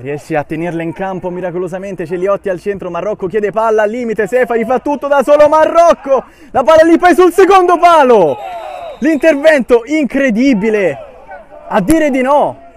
Riesce a tenerla in campo miracolosamente Celiotti al centro, Marrocco chiede palla al limite, Sefa gli fa tutto da solo Marrocco, la palla lì poi sul secondo palo, l'intervento incredibile, a dire di no,